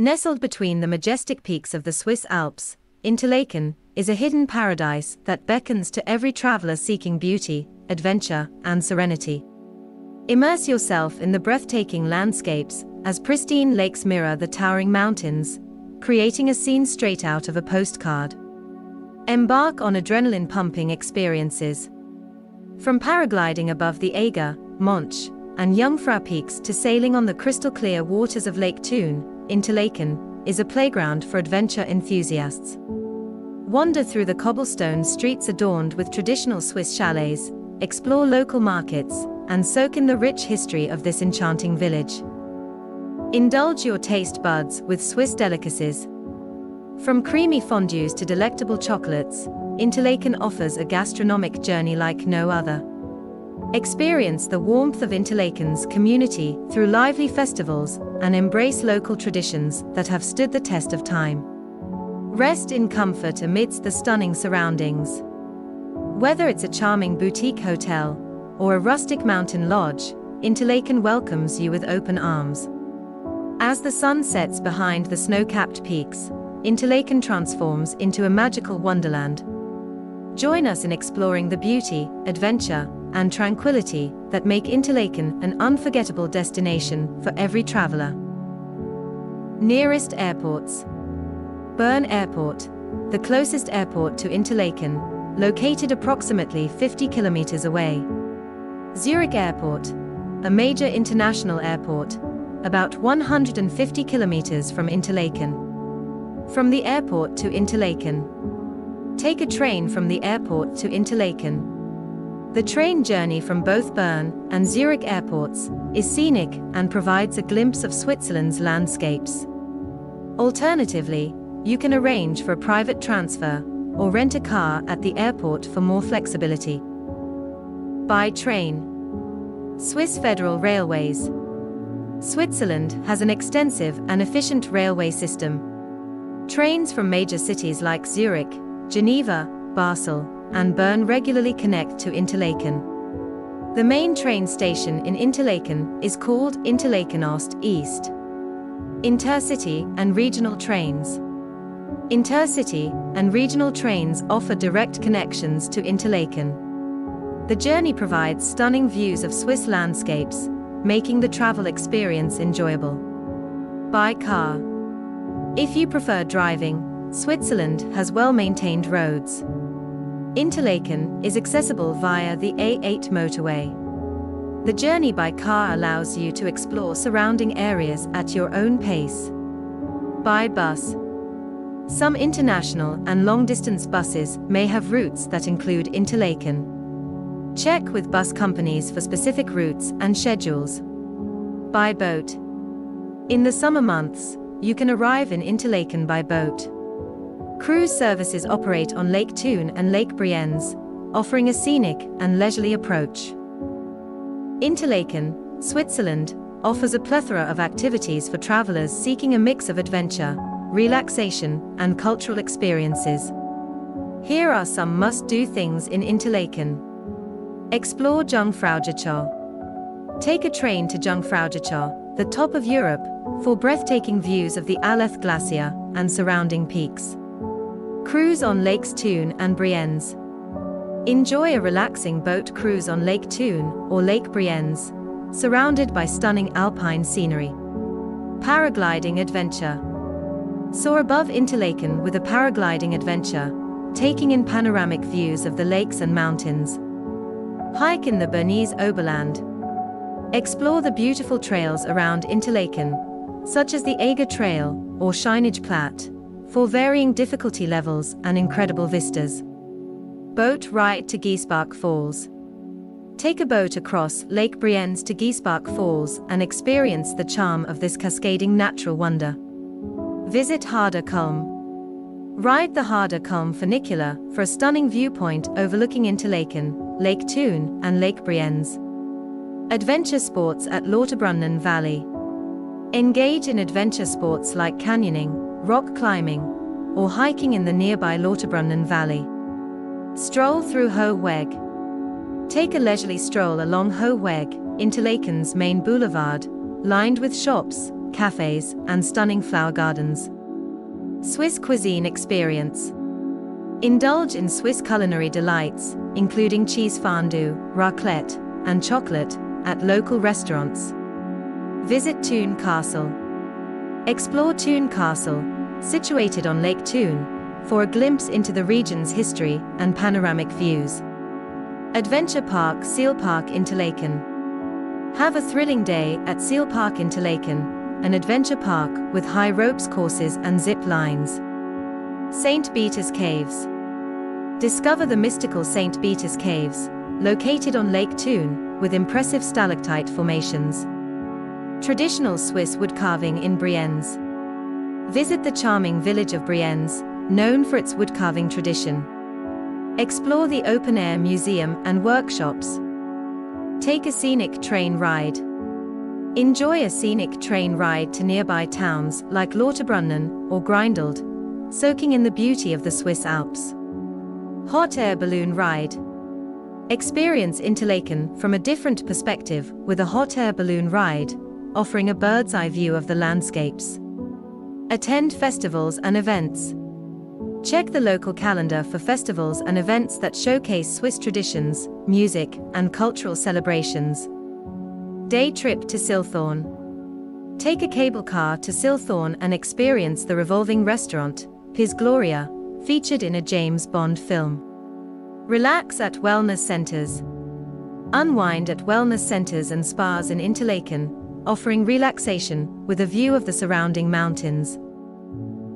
Nestled between the majestic peaks of the Swiss Alps, Interlaken is a hidden paradise that beckons to every traveler seeking beauty, adventure, and serenity. Immerse yourself in the breathtaking landscapes as pristine lakes mirror the towering mountains, creating a scene straight out of a postcard. Embark on adrenaline pumping experiences. From paragliding above the Eiger, Monch, and Jungfrau peaks to sailing on the crystal clear waters of Lake Thun, Interlaken is a playground for adventure enthusiasts. Wander through the cobblestone streets adorned with traditional Swiss chalets, explore local markets, and soak in the rich history of this enchanting village. Indulge your taste buds with Swiss delicacies. From creamy fondues to delectable chocolates, Interlaken offers a gastronomic journey like no other. Experience the warmth of Interlaken's community through lively festivals and embrace local traditions that have stood the test of time. Rest in comfort amidst the stunning surroundings. Whether it's a charming boutique hotel or a rustic mountain lodge, Interlaken welcomes you with open arms. As the sun sets behind the snow-capped peaks, Interlaken transforms into a magical wonderland. Join us in exploring the beauty, adventure, and tranquility that make Interlaken an unforgettable destination for every traveler. Nearest airports Bern Airport, the closest airport to Interlaken, located approximately 50 kilometers away. Zurich Airport, a major international airport, about 150 kilometers from Interlaken. From the airport to Interlaken. Take a train from the airport to Interlaken. The train journey from both Bern and Zurich airports is scenic and provides a glimpse of Switzerland's landscapes. Alternatively, you can arrange for a private transfer or rent a car at the airport for more flexibility. By train. Swiss Federal Railways. Switzerland has an extensive and efficient railway system. Trains from major cities like Zurich, Geneva, Basel, and Bern regularly connect to Interlaken. The main train station in Interlaken is called Interlaken Ost East. Intercity and regional trains. Intercity and regional trains offer direct connections to Interlaken. The journey provides stunning views of Swiss landscapes, making the travel experience enjoyable. By car. If you prefer driving, Switzerland has well maintained roads. Interlaken is accessible via the A8 motorway. The journey by car allows you to explore surrounding areas at your own pace. By bus. Some international and long distance buses may have routes that include Interlaken. Check with bus companies for specific routes and schedules. By boat. In the summer months, you can arrive in Interlaken by boat. Cruise services operate on Lake Thun and Lake Brienz, offering a scenic and leisurely approach. Interlaken, Switzerland, offers a plethora of activities for travelers seeking a mix of adventure, relaxation, and cultural experiences. Here are some must-do things in Interlaken. Explore Jungfraujoch. Take a train to Jungfraujoch, the top of Europe, for breathtaking views of the Aletsch Glacier and surrounding peaks. Cruise on Lakes Thun and Brienz. Enjoy a relaxing boat cruise on Lake Thun or Lake Brienz, surrounded by stunning alpine scenery. Paragliding adventure. Soar above Interlaken with a paragliding adventure, taking in panoramic views of the lakes and mountains. Hike in the Bernese Oberland. Explore the beautiful trails around Interlaken, such as the Eiger Trail or Schynige Platte for varying difficulty levels and incredible vistas. Boat ride to Giessbach Falls. Take a boat across Lake Brienz to Giessbach Falls and experience the charm of this cascading natural wonder. Visit Harder Kulm. Ride the Harder Kulm funicular for a stunning viewpoint overlooking Interlaken, Lake Thun, and Lake Brienz. Adventure sports at Lauterbrunnen Valley. Engage in adventure sports like canyoning, rock climbing, or hiking in the nearby Lauterbrunnen Valley. Stroll through Hohe Weg. Take a leisurely stroll along Hohe Weg, Interlaken's main boulevard, lined with shops, cafes, and stunning flower gardens. Swiss cuisine experience. Indulge in Swiss culinary delights, including cheese fondue, raclette, and chocolate, at local restaurants. Visit Thun Castle. Explore Thun Castle, situated on Lake Thun, for a glimpse into the region's history and panoramic views. Adventure Park Seilpark Interlaken. Have a thrilling day at Seilpark Interlaken, an adventure park with high ropes courses and zip lines. St. Beatus Caves. Discover the mystical St. Beatus Caves, located on Lake Thun, with impressive stalactite formations. Traditional Swiss wood carving in Brienz. Visit the charming village of Brienz, known for its woodcarving tradition. Explore the open-air museum and workshops. Take a scenic train ride. Enjoy a scenic train ride to nearby towns like Lauterbrunnen or Greindl, soaking in the beauty of the Swiss Alps. Hot air balloon ride. Experience Interlaken from a different perspective with a hot air balloon ride, offering a bird's eye view of the landscapes. Attend festivals and events. Check the local calendar for festivals and events that showcase Swiss traditions, music, and cultural celebrations. Day trip to Schilthorn. Take a cable car to Schilthorn and experience the revolving restaurant, Piz Gloria, featured in a James Bond film. Relax at wellness centers. Unwind at wellness centers and spas in Interlaken, offering relaxation with a view of the surrounding mountains.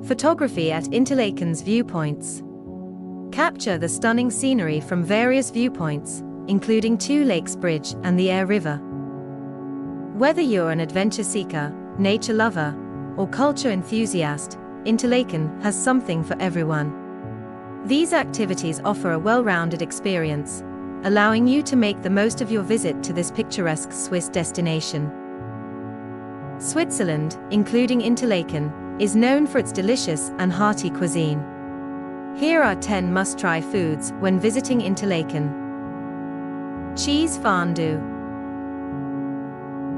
Photography at Interlaken's viewpoints. Capture the stunning scenery from various viewpoints, including Two Lakes Bridge and the Aare River. Whether you're an adventure seeker, nature lover, or culture enthusiast, Interlaken has something for everyone. These activities offer a well-rounded experience, allowing you to make the most of your visit to this picturesque Swiss destination. Switzerland, including Interlaken, is known for its delicious and hearty cuisine. Here are 10 must-try foods when visiting Interlaken. Cheese fondue.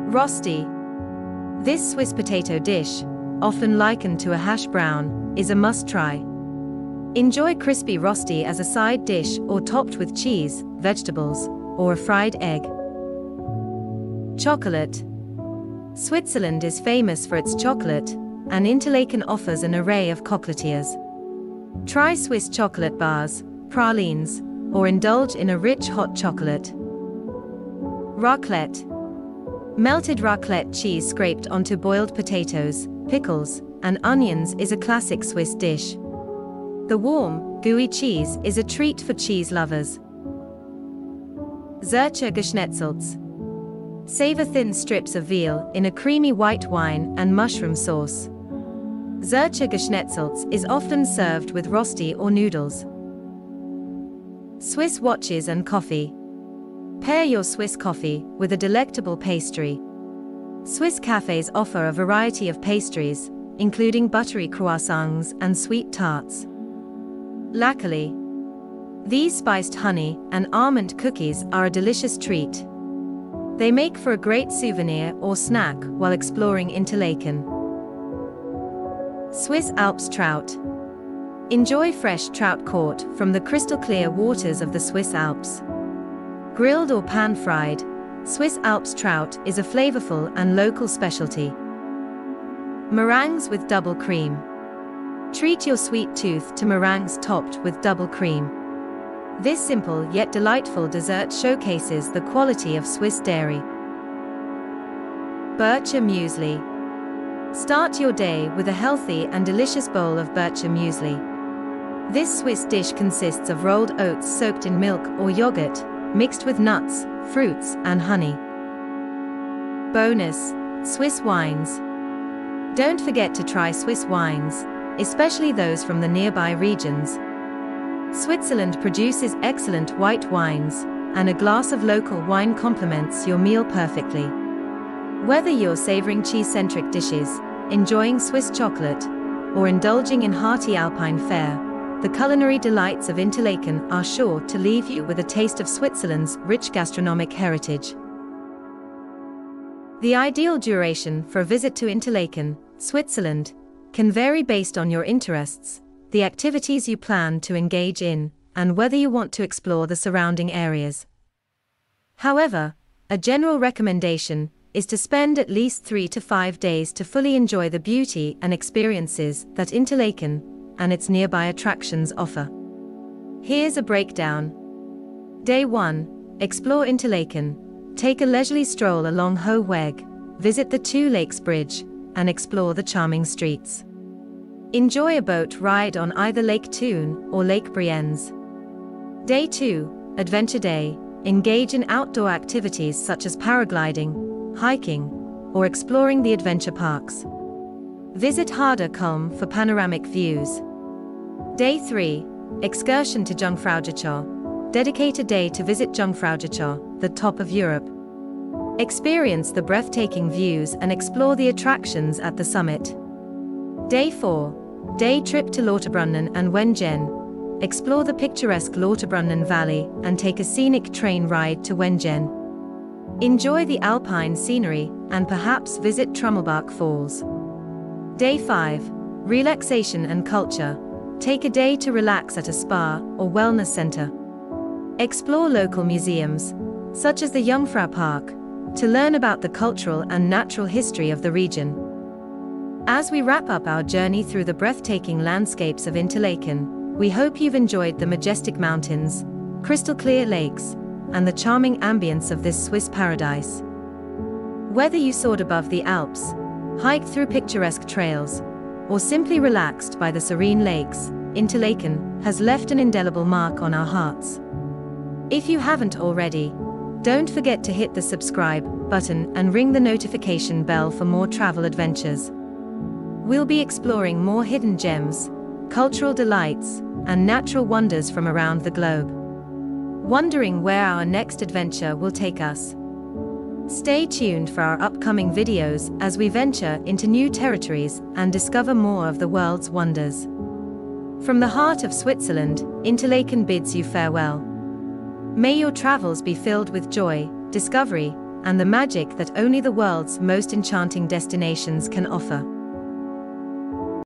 Rosti. This Swiss potato dish, often likened to a hash brown, is a must-try. Enjoy crispy rosti as a side dish or topped with cheese, vegetables, or a fried egg. Chocolate. Switzerland is famous for its chocolate, and Interlaken offers an array of chocolatiers. Try Swiss chocolate bars, pralines, or indulge in a rich hot chocolate. Raclette. Melted raclette cheese scraped onto boiled potatoes, pickles, and onions is a classic Swiss dish. The warm, gooey cheese is a treat for cheese lovers. Zürcher Geschnetzeltes. Savor thin strips of veal in a creamy white wine and mushroom sauce. Zürcher Geschnetzeltes is often served with rosti or noodles. Swiss watches and coffee. Pair your Swiss coffee with a delectable pastry. Swiss cafes offer a variety of pastries, including buttery croissants and sweet tarts. Läckerli, these spiced honey and almond cookies are a delicious treat. They make for a great souvenir or snack while exploring Interlaken. Swiss Alps trout. Enjoy fresh trout caught from the crystal clear waters of the Swiss Alps. Grilled or pan fried, Swiss Alps trout is a flavorful and local specialty. Meringues with double cream. Treat your sweet tooth to meringues topped with double cream. This simple yet delightful dessert showcases the quality of Swiss dairy. Bircher Muesli. Start your day with a healthy and delicious bowl of Bircher Muesli. This Swiss dish consists of rolled oats soaked in milk or yogurt, mixed with nuts, fruits, and honey. Bonus Swiss wines. Don't forget to try Swiss wines, especially those from the nearby regions. Switzerland produces excellent white wines, and a glass of local wine complements your meal perfectly. Whether you're savoring cheese-centric dishes, enjoying Swiss chocolate, or indulging in hearty alpine fare, the culinary delights of Interlaken are sure to leave you with a taste of Switzerland's rich gastronomic heritage. The ideal duration for a visit to Interlaken, Switzerland, can vary based on your interests, the activities you plan to engage in, and whether you want to explore the surrounding areas. However, a general recommendation is to spend at least three to five days to fully enjoy the beauty and experiences that Interlaken and its nearby attractions offer. Here's a breakdown. Day 1 Explore Interlaken. Take a leisurely stroll along Hohe Weg, visit the Two Lakes Bridge, and explore the charming streets. Enjoy a boat ride on either Lake Thun or Lake Brienz. Day 2 Adventure Day. Engage in outdoor activities such as paragliding, hiking, or exploring the adventure parks. Visit Harder Kulm for panoramic views. Day 3 Excursion to Jungfraujoch. Dedicate a day to visit Jungfraujoch, the top of Europe. Experience the breathtaking views and explore the attractions at the summit. Day 4 Day trip to Lauterbrunnen and Wengen. Explore the picturesque Lauterbrunnen Valley and take a scenic train ride to Wengen. Enjoy the alpine scenery and perhaps visit Trummelbach Falls. Day 5 Relaxation and Culture. Take a day to relax at a spa or wellness center. Explore local museums, such as the Jungfrau Park, to learn about the cultural and natural history of the region. As we wrap up our journey through the breathtaking landscapes of Interlaken, we hope you've enjoyed the majestic mountains, crystal clear lakes, and the charming ambience of this Swiss paradise. Whether you soared above the Alps, hiked through picturesque trails, or simply relaxed by the serene lakes, Interlaken has left an indelible mark on our hearts. If you haven't already, don't forget to hit the subscribe button and ring the notification bell for more travel adventures. We'll be exploring more hidden gems, cultural delights, and natural wonders from around the globe. Wondering where our next adventure will take us? Stay tuned for our upcoming videos as we venture into new territories and discover more of the world's wonders. From the heart of Switzerland, Interlaken bids you farewell. May your travels be filled with joy, discovery, and the magic that only the world's most enchanting destinations can offer.